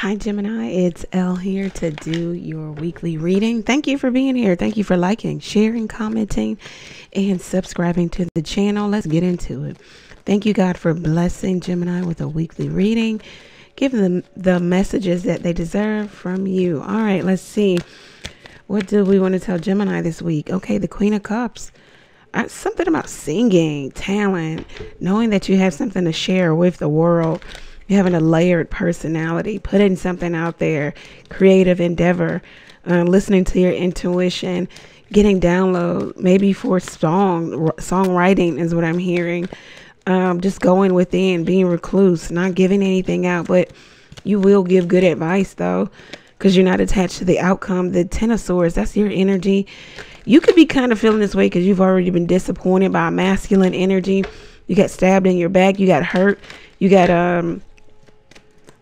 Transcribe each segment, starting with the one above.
Hi, Gemini. It's Elle here to do your weekly reading. Thank you for being here. Thank you for liking, sharing, commenting, and subscribing to the channel. Let's get into it. Thank you, God, for blessing Gemini with a weekly reading. Give them the messages that they deserve from you. All right, let's see. What do we want to tell Gemini this week? Okay, the Queen of Cups. Uh, something about singing, talent, knowing that you have something to share with the world having a layered personality, putting something out there, creative endeavor, uh, listening to your intuition, getting download, maybe for song songwriting is what I'm hearing. Um, just going within, being recluse, not giving anything out, but you will give good advice though, because you're not attached to the outcome. The Ten of Swords, that's your energy. You could be kind of feeling this way because you've already been disappointed by a masculine energy. You got stabbed in your back. You got hurt. You got um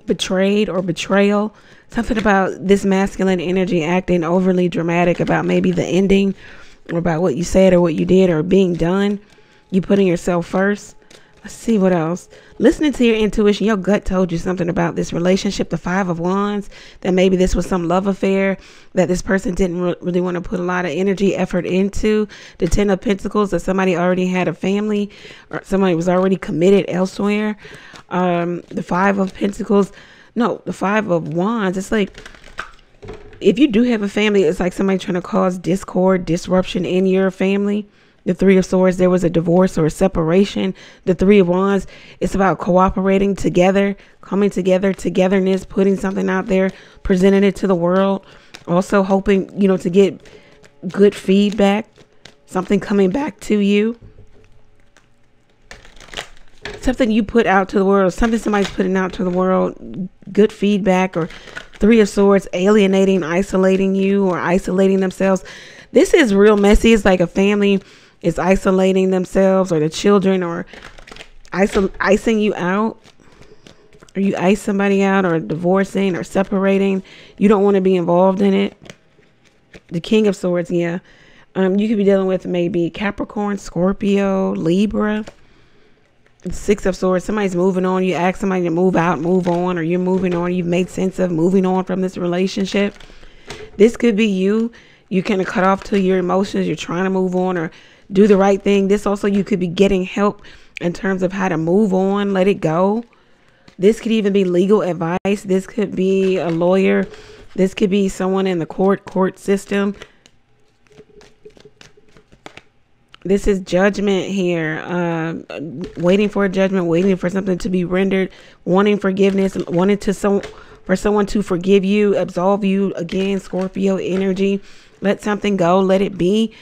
betrayed or betrayal. Something about this masculine energy acting overly dramatic about maybe the ending or about what you said or what you did or being done. You putting yourself first. Let's see what else. Listening to your intuition, your gut told you something about this relationship, the Five of Wands, that maybe this was some love affair that this person didn't re- really want to put a lot of energy, effort into. The Ten of Pentacles, that somebody already had a family or somebody was already committed elsewhere. Um, the Five of Pentacles, no, the Five of Wands, it's like if you do have a family, it's like somebody trying to cause discord, disruption in your family the Three of Swords, there was a divorce or a separation. The Three of Wands, it's about cooperating together, coming together, togetherness, putting something out there, presenting it to the world. Also, hoping, you know, to get good feedback, something coming back to you. Something you put out to the world, something somebody's putting out to the world, good feedback, or Three of Swords alienating, isolating you, or isolating themselves. This is real messy. It's like a family is isolating themselves or the children or icing you out? Or you ice somebody out or divorcing or separating? You don't want to be involved in it? The king of swords yeah. Um, you could be dealing with maybe capricorn scorpio libra. Six of swords somebody's moving on. You ask somebody to move out move on or you're moving on. You've made sense of moving on from this relationship. This could be you. You kind of cut off to your emotions. You're trying to move on or do the right thing. This also, you could be getting help in terms of how to move on, let it go. This could even be legal advice. This could be a lawyer. This could be someone in the court court system. This is judgment here. Uh, waiting for a judgment, waiting for something to be rendered, wanting forgiveness, wanting to some for someone to forgive you, absolve you. Again, Scorpio energy. Let something go. Let it be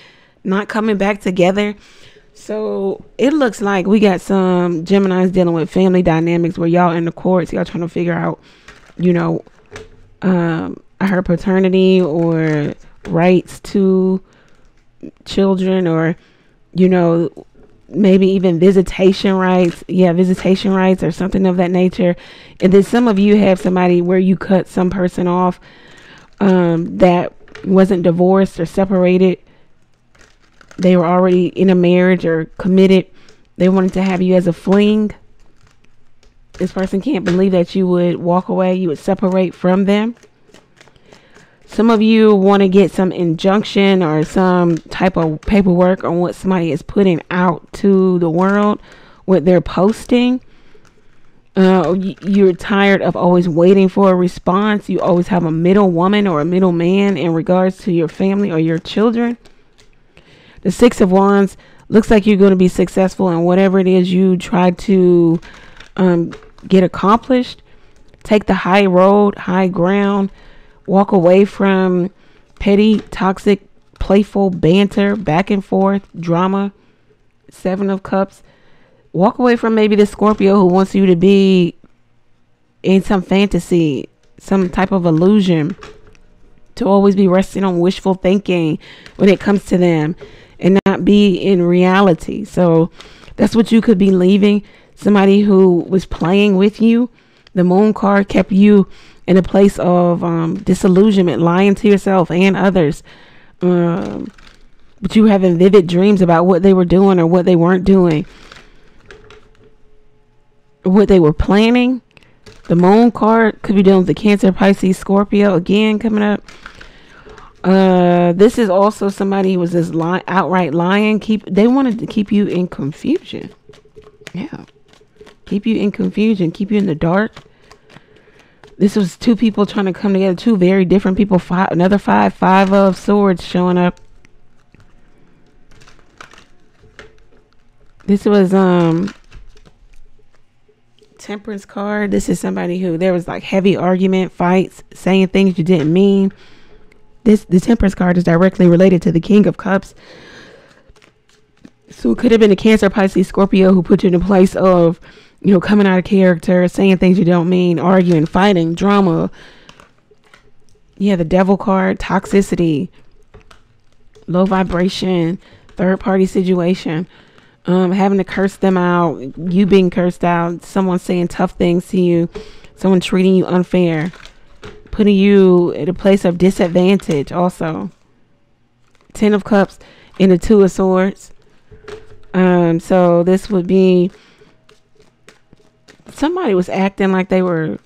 not coming back together. So it looks like we got some Geminis dealing with family dynamics where y'all in the courts, y'all trying to figure out, you know, um, her paternity or rights to children or, you know, maybe even visitation rights. Yeah, visitation rights or something of that nature. And then some of you have somebody where you cut some person off um, that wasn't divorced or separated they were already in a marriage or committed. They wanted to have you as a fling. This person can't believe that you would walk away, you would separate from them. Some of you want to get some injunction or some type of paperwork on what somebody is putting out to the world, what they're posting. Uh, you're tired of always waiting for a response. You always have a middle woman or a middle man in regards to your family or your children. The Six of Wands looks like you're going to be successful in whatever it is you try to um, get accomplished. Take the high road, high ground. Walk away from petty, toxic, playful banter, back and forth, drama. Seven of Cups. Walk away from maybe the Scorpio who wants you to be in some fantasy, some type of illusion. To always be resting on wishful thinking when it comes to them and not be in reality. So that's what you could be leaving somebody who was playing with you. The moon card kept you in a place of um, disillusionment, lying to yourself and others. Um, but you having vivid dreams about what they were doing or what they weren't doing, what they were planning. The Moon card could be dealing with the Cancer, Pisces, Scorpio again coming up. Uh, this is also somebody who was this lie, outright lying. Keep they wanted to keep you in confusion. Yeah, keep you in confusion, keep you in the dark. This was two people trying to come together, two very different people. Five, another five, five of swords showing up. This was um temperance card. This is somebody who there was like heavy argument, fights, saying things you didn't mean. This the temperance card is directly related to the King of Cups. So it could have been a Cancer, Pisces, Scorpio who put you in a place of, you know, coming out of character, saying things you don't mean, arguing, fighting, drama. Yeah, the devil card, toxicity, low vibration, third party situation um, having to curse them out, you being cursed out, someone saying tough things to you, someone treating you unfair, putting you at a place of disadvantage. Also, Ten of Cups and the Two of Swords. Um, so this would be somebody was acting like they were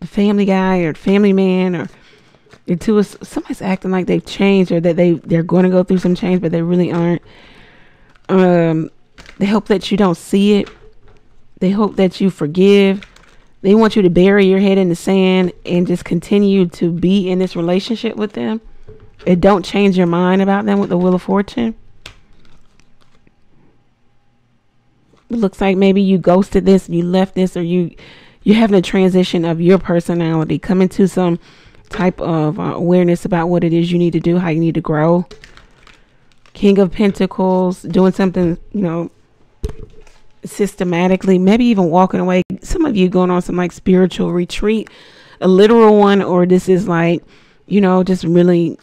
the family guy or family man or the two of somebody's acting like they've changed or that they they're going to go through some change but they really aren't um they hope that you don't see it. They hope that you forgive. They want you to bury your head in the sand and just continue to be in this relationship with them. And don't change your mind about them with the Wheel of Fortune. It looks like maybe you ghosted this, you left this, or you you're having a transition of your personality, coming to some type of uh, awareness about what it is you need to do, how you need to grow. King of Pentacles, doing something, you know, systematically, maybe even walking away. Some of you going on some like spiritual retreat, a literal one, or this is like, you know, just really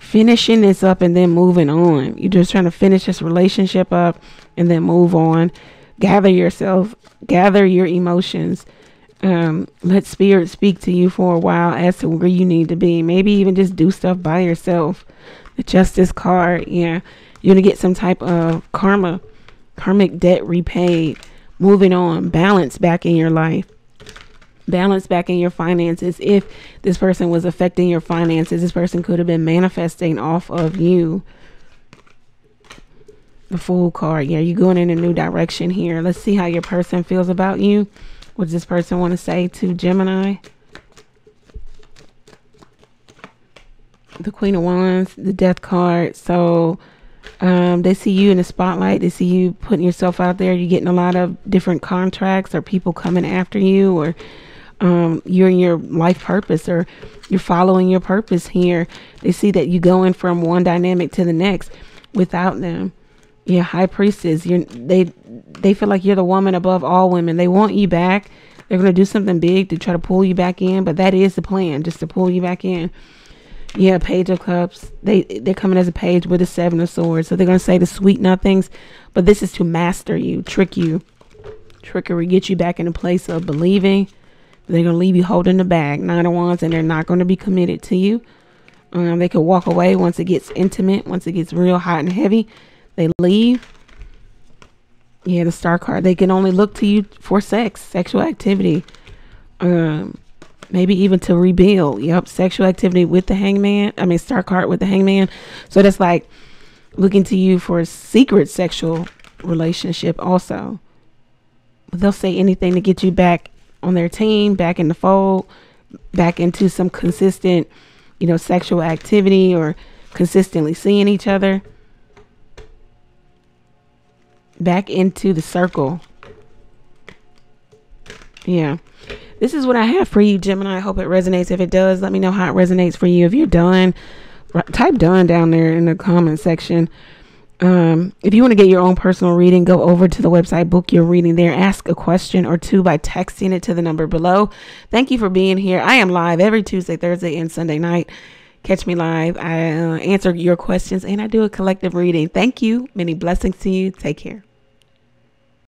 finishing this up and then moving on. You're just trying to finish this relationship up and then move on. Gather yourself, gather your emotions. Um, let spirit speak to you for a while as to where you need to be. Maybe even just do stuff by yourself. The justice card, yeah. You're gonna get some type of karma karmic debt repaid, moving on, balance back in your life, balance back in your finances. If this person was affecting your finances, this person could have been manifesting off of you. The Fool card. Yeah, you're going in a new direction here. Let's see how your person feels about you. What does this person want to say to Gemini? The Queen of Wands, the Death card. So, um, they see you in the spotlight. They see you putting yourself out there. You're getting a lot of different contracts or people coming after you or um, you're in your life purpose or you're following your purpose here. They see that you going from one dynamic to the next without them. Yeah, high priestess. You're they they feel like you're the woman above all women. They want you back. They're gonna do something big to try to pull you back in, but that is the plan, just to pull you back in. Yeah, Page of Cups. They they're coming as a page with a Seven of Swords. So they're gonna say the sweet nothings, but this is to master you, trick you, trickery, get you back in a place of believing. They're gonna leave you holding the bag, nine of wands, and they're not gonna be committed to you. Um, they could walk away once it gets intimate, once it gets real hot and heavy. They leave. Yeah, the star card. They can only look to you for sex, sexual activity. Um, maybe even to rebuild. Yep, sexual activity with the hangman. I mean, star card with the hangman. So that's like looking to you for a secret sexual relationship, also. They'll say anything to get you back on their team, back in the fold, back into some consistent, you know, sexual activity or consistently seeing each other. Back into the circle. Yeah this is what I have for you, Gemini. I hope it resonates. If it does, let me know how it resonates for you. If you're done, type done down there in the comment section. Um, if you want to get your own personal reading, go over to the website, book your reading there, ask a question or two by texting it to the number below. Thank you for being here. I am live every Tuesday, Thursday, and Sunday night. Catch me live. I uh, answer your questions and I do a collective reading. Thank you. Many blessings to you. Take care.